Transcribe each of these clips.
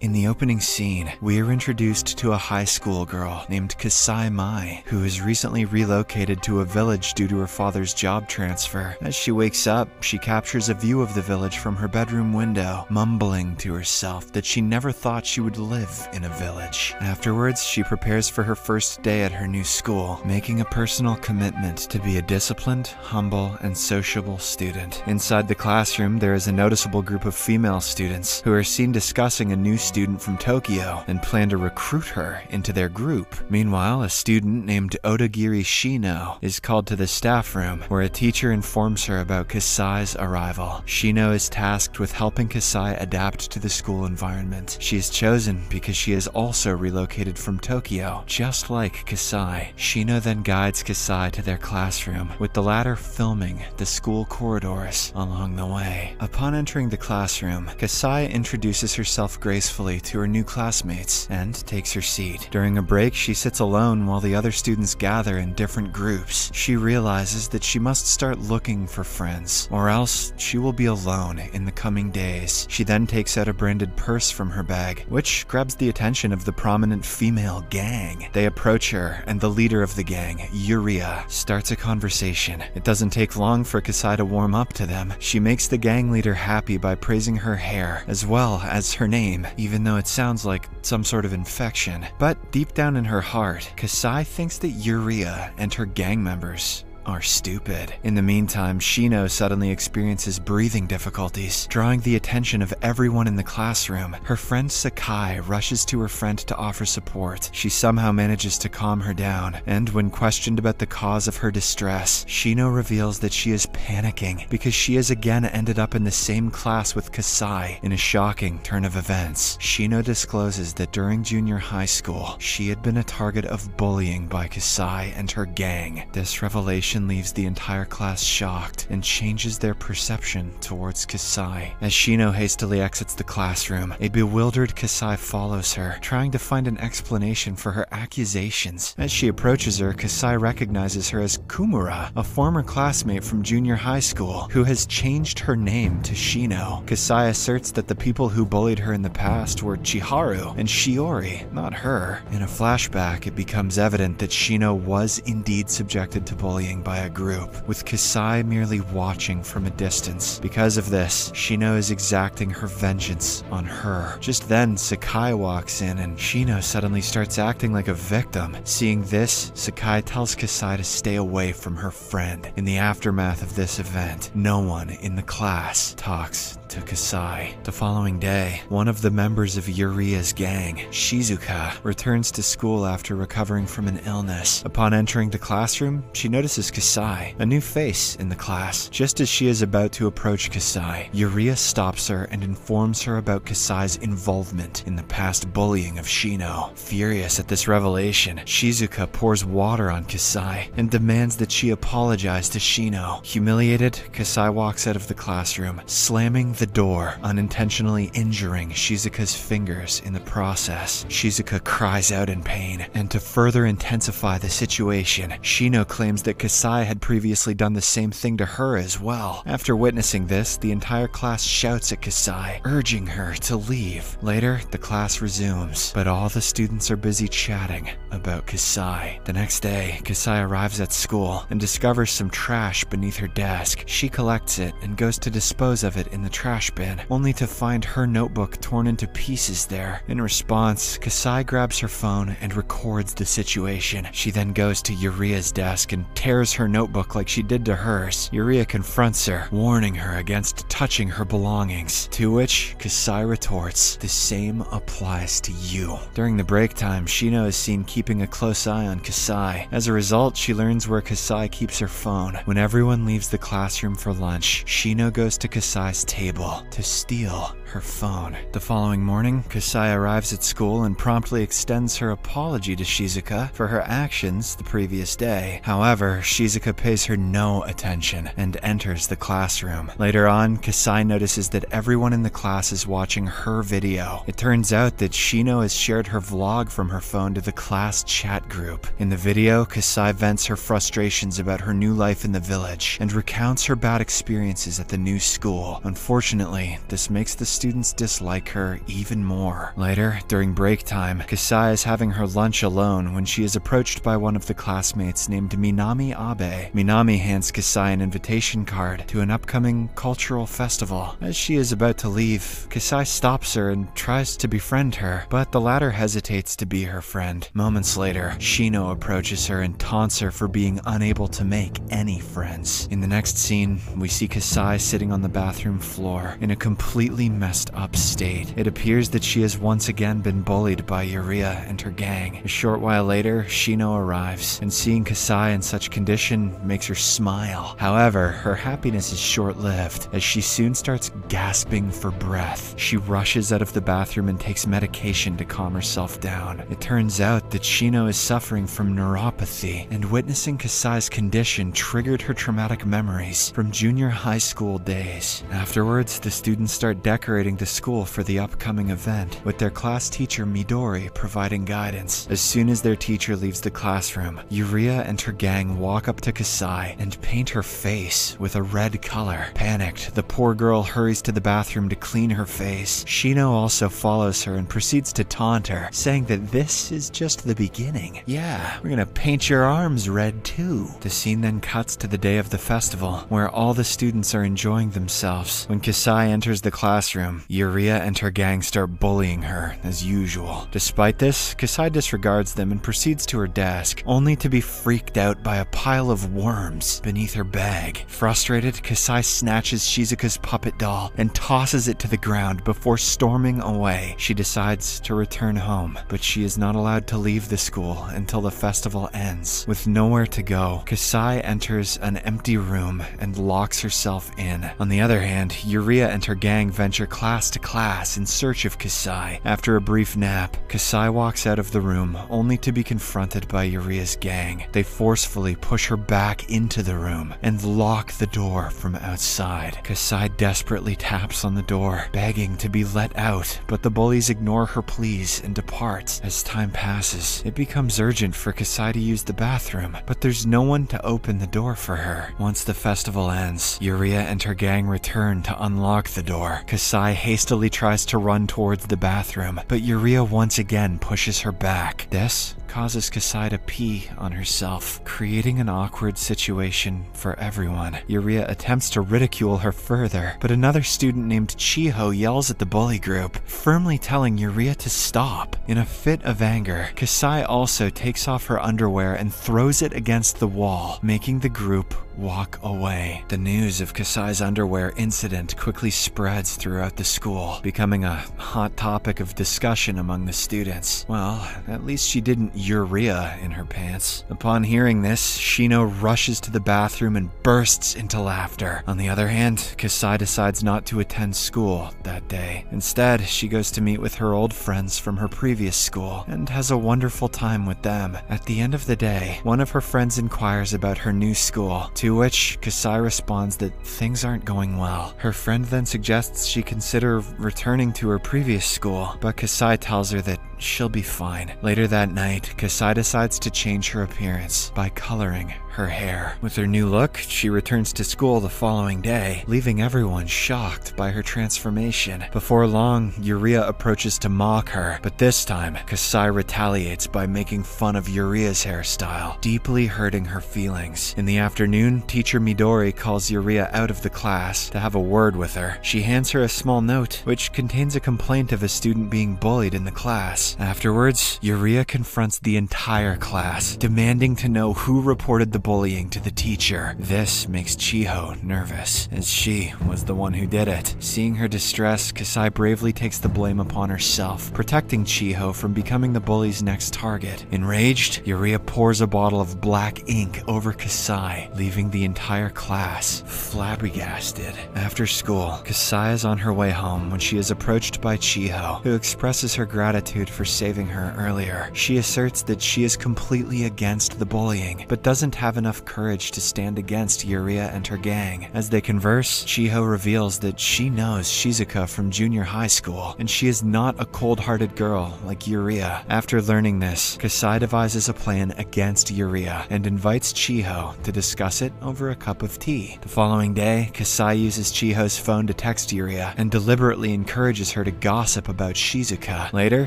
In the opening scene, we are introduced to a high school girl named Kasai Mai, who has recently relocated to a village due to her father's job transfer. As she wakes up, she captures a view of the village from her bedroom window, mumbling to herself that she never thought she would live in a village. Afterwards, she prepares for her first day at her new school, making a personal commitment to be a disciplined, humble, and sociable student. Inside the classroom, there is a noticeable group of female students who are seen discussing a new student from Tokyo and plan to recruit her into their group. Meanwhile, a student named Odagiri Shino is called to the staff room where a teacher informs her about Kasai's arrival. Shino is tasked with helping Kasai adapt to the school environment. She is chosen because she is also relocated from Tokyo, just like Kasai. Shino then guides Kasai to their classroom, with the latter filming the school corridors along the way. Upon entering the classroom, Kasai introduces herself gracefully to her new classmates and takes her seat. During a break, she sits alone while the other students gather in different groups. She realizes that she must start looking for friends, or else she will be alone in the coming days. She then takes out a branded purse from her bag, which grabs the attention of the prominent female gang. They approach her, and the leader of the gang, Yuria, starts a conversation. It doesn't take long for Kasai to warm up to them. She makes the gang leader happy by praising her hair, as well as her name, even though it sounds like some sort of infection. But deep down in her heart, Kasai thinks that Yuria and her gang members are stupid. In the meantime, Shino suddenly experiences breathing difficulties, drawing the attention of everyone in the classroom. Her friend Sakai rushes to her friend to offer support. She somehow manages to calm her down, and when questioned about the cause of her distress, Shino reveals that she is panicking because she has again ended up in the same class with Kasai in a shocking turn of events. Shino discloses that during junior high school, she had been a target of bullying by Kasai and her gang. This revelation leaves the entire class shocked and changes their perception towards Kasai. As Shino hastily exits the classroom, a bewildered Kasai follows her, trying to find an explanation for her accusations. As she approaches her, Kasai recognizes her as Kumura, a former classmate from junior high school, who has changed her name to Shino. Kasai asserts that the people who bullied her in the past were Chiharu and Shiori, not her. In a flashback, it becomes evident that Shino was indeed subjected to bullying by a group, with Kasai merely watching from a distance. Because of this, Shino is exacting her vengeance on her. Just then, Sakai walks in and Shino suddenly starts acting like a victim. Seeing this, Sakai tells Kasai to stay away from her friend. In the aftermath of this event, no one in the class talks to Kasai. The following day, one of the members of Yuria's gang, Shizuka, returns to school after recovering from an illness. Upon entering the classroom, she notices Kasai, a new face in the class. Just as she is about to approach Kasai, Yuria stops her and informs her about Kasai's involvement in the past bullying of Shino. Furious at this revelation, Shizuka pours water on Kasai and demands that she apologize to Shino. Humiliated, Kasai walks out of the classroom, slamming the door, unintentionally injuring Shizuka's fingers in the process. Shizuka cries out in pain, and to further intensify the situation, Shino claims that Kasai had previously done the same thing to her as well. After witnessing this, the entire class shouts at Kasai, urging her to leave. Later, the class resumes, but all the students are busy chatting about Kasai. The next day, Kasai arrives at school and discovers some trash beneath her desk. She collects it and goes to dispose of it in the trash bin, only to find her notebook torn into pieces there. In response, Kasai grabs her phone and records the situation. She then goes to Yuria's desk and tears her notebook like she did to hers. Yuria confronts her, warning her against touching her belongings, to which Kasai retorts, the same applies to you. During the break time, Shino is seen keeping a close eye on Kasai. As a result, she learns where Kasai keeps her phone. When everyone leaves the classroom for lunch, Shino goes to Kasai's table to steal her phone. The following morning, Kasai arrives at school and promptly extends her apology to Shizuka for her actions the previous day. However, Shizuka pays her no attention and enters the classroom. Later on, Kasai notices that everyone in the class is watching her video. It turns out that Shino has shared her vlog from her phone to the class chat group. In the video, Kasai vents her frustrations about her new life in the village and recounts her bad experiences at the new school. Unfortunately, this makes the students dislike her even more. Later, during break time, Kasai is having her lunch alone when she is approached by one of the classmates named Minami Abe. Minami hands Kasai an invitation card to an upcoming cultural festival. As she is about to leave, Kasai stops her and tries to befriend her, but the latter hesitates to be her friend. Moments later, Shino approaches her and taunts her for being unable to make any friends. In the next scene, we see Kasai sitting on the bathroom floor in a completely messed up state. It appears that she has once again been bullied by Yuria and her gang. A short while later, Shino arrives, and seeing Kasai in such condition makes her smile. However, her happiness is short lived, as she soon starts gasping for breath. She rushes out of the bathroom and takes medication to calm herself down. It turns out that Shino is suffering from neuropathy, and witnessing Kasai's condition triggered her traumatic memories from junior high school days. Afterwards, the students start decorating the school for the upcoming event, with their class teacher Midori providing guidance. As soon as their teacher leaves the classroom, Yuria and her gang walk up to Kasai and paint her face with a red color. Panicked, the poor girl hurries to the bathroom to clean her face. Shino also follows her and proceeds to taunt her, saying that this is just the beginning. Yeah, we're gonna paint your arms red too. The scene then cuts to the day of the festival, where all the students are enjoying themselves. When Kasai enters the classroom, Yuria and her gang start bullying her, as usual. Despite this, Kasai disregards them and proceeds to her desk, only to be freaked out by a pile of worms beneath her bag. Frustrated, Kasai snatches Shizuka's puppet doll and tosses it to the ground before storming away. She decides to return home, but she is not allowed to leave the school until the festival ends. With nowhere to go, Kasai enters an empty room and locks herself in. On the other hand, Yuria and her gang venture class to class in search of Kasai. After a brief nap, Kasai walks out of the room only to be confronted by Yuria's gang. They forcefully push her back into the room and lock the door from outside. Kasai desperately taps on the door, begging to be let out, but the bullies ignore her pleas and depart. As time passes, it becomes urgent for Kasai to use the bathroom, but there's no one to open the door for her. Once the festival ends, Yuria and her gang return to unlock the door. Kasai hastily tries to run towards the bathroom, but Yuria once again pushes her back. This causes Kasai to pee on herself, creating an awkward situation for everyone. Yuria attempts to ridicule her further, but another student named Chiho yells at the bully group, firmly telling Yuria to stop. In a fit of anger, Kasai also takes off her underwear and throws it against the wall, making the group walk away. The news of Kasai's underwear incident quickly spreads throughout the school, becoming a hot topic of discussion among the students. Well, at least she didn't urea in her pants. Upon hearing this, Shino rushes to the bathroom and bursts into laughter. On the other hand, Kasai decides not to attend school that day. Instead, she goes to meet with her old friends from her previous school and has a wonderful time with them. At the end of the day, one of her friends inquires about her new school, to which Kasai responds that things aren't going well. Her friend then suggests she consider returning to her previous school, but Kasai tells her that she'll be fine. Later that night, Kasai decides to change her appearance by coloring her hair. With her new look, she returns to school the following day, leaving everyone shocked by her transformation. Before long, Yuria approaches to mock her, but this time, Kasai retaliates by making fun of Yuria's hairstyle, deeply hurting her feelings. In the afternoon, teacher Midori calls Yuria out of the class to have a word with her. She hands her a small note, which contains a complaint of a student being bullied in the class. Afterwards, Yuria confronts the entire class, demanding to know who reported the bullying to the teacher. This makes Chiho nervous, as she was the one who did it. Seeing her distress, Kasai bravely takes the blame upon herself, protecting Chiho from becoming the bully's next target. Enraged, Yuria pours a bottle of black ink over Kasai, leaving the entire class flabbergasted. After school, Kasai is on her way home when she is approached by Chiho, who expresses her gratitude for for saving her earlier. She asserts that she is completely against the bullying, but doesn't have enough courage to stand against Yuria and her gang. As they converse, Chiho reveals that she knows Shizuka from junior high school, and she is not a cold-hearted girl like Yuria. After learning this, Kasai devises a plan against Yuria and invites Chiho to discuss it over a cup of tea. The following day, Kasai uses Chiho's phone to text Yuria and deliberately encourages her to gossip about Shizuka. Later,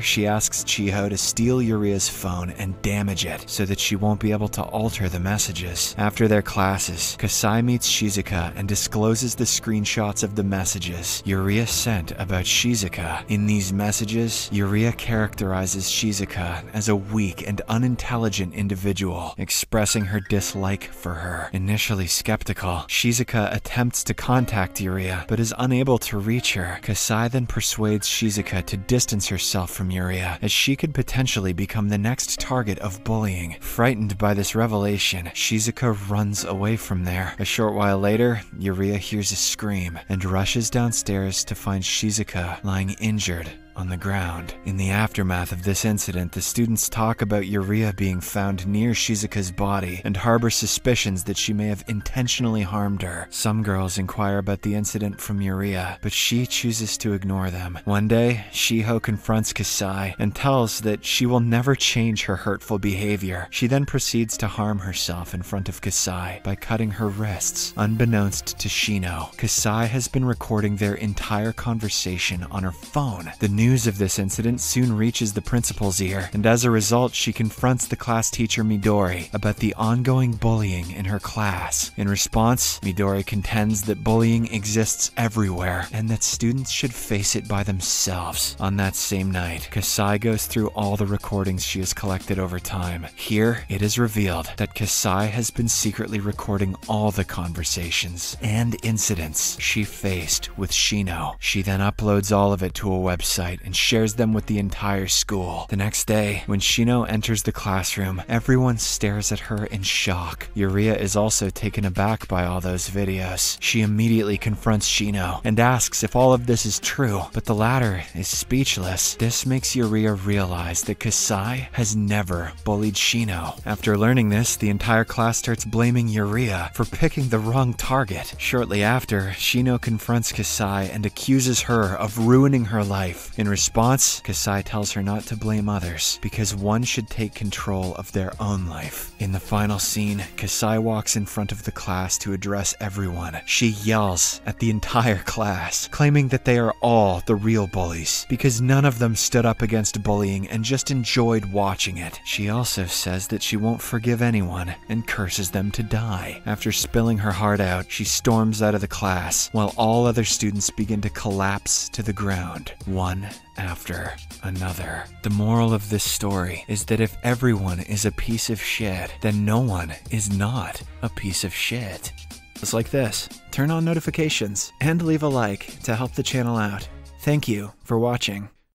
she asks Chiho to steal Yuria's phone and damage it so that she won't be able to alter the messages. After their classes, Kasai meets Shizuka and discloses the screenshots of the messages Yuria sent about Shizuka. In these messages, Yuria characterizes Shizuka as a weak and unintelligent individual, expressing her dislike for her. Initially skeptical, Shizuka attempts to contact Yuria, but is unable to reach her. Kasai then persuades Shizuka to distance herself from Yuria, as she could potentially become the next target of bullying. Frightened by this revelation, Shizuka runs away from there. A short while later, Yuria hears a scream and rushes downstairs to find Shizuka lying injured on the ground. In the aftermath of this incident, the students talk about Yuria being found near Shizuka's body and harbor suspicions that she may have intentionally harmed her. Some girls inquire about the incident from Yuria, but she chooses to ignore them. One day, Shiho confronts Kasai and tells that she will never change her hurtful behavior. She then proceeds to harm herself in front of Kasai by cutting her wrists. Unbeknownst to Shino, Kasai has been recording their entire conversation on her phone. The news of this incident soon reaches the principal's ear, and as a result, she confronts the class teacher Midori about the ongoing bullying in her class. In response, Midori contends that bullying exists everywhere and that students should face it by themselves. On that same night, Kasai goes through all the recordings she has collected over time. Here, it is revealed that Kasai has been secretly recording all the conversations and incidents she faced with Shino. She then uploads all of it to a website and shares them with the entire school. The next day, when Shino enters the classroom, everyone stares at her in shock. Yuria is also taken aback by all those videos. She immediately confronts Shino and asks if all of this is true, but the latter is speechless. This makes Yuria realize that Kasai has never bullied Shino. After learning this, the entire class starts blaming Yuria for picking the wrong target. Shortly after, Shino confronts Kasai and accuses her of ruining her life. In response, Kasai tells her not to blame others because one should take control of their own life. In the final scene, Kasai walks in front of the class to address everyone. She yells at the entire class, claiming that they are all the real bullies because none of them stood up against bullying and just enjoyed watching it. She also says that she won't forgive anyone and curses them to die. After spilling her heart out, she storms out of the class while all other students begin to collapse to the ground, one after another. The moral of this story is that if everyone is a piece of shit, then no one is not a piece of shit. Just like this. Turn on notifications and leave a like to help the channel out. Thank you for watching.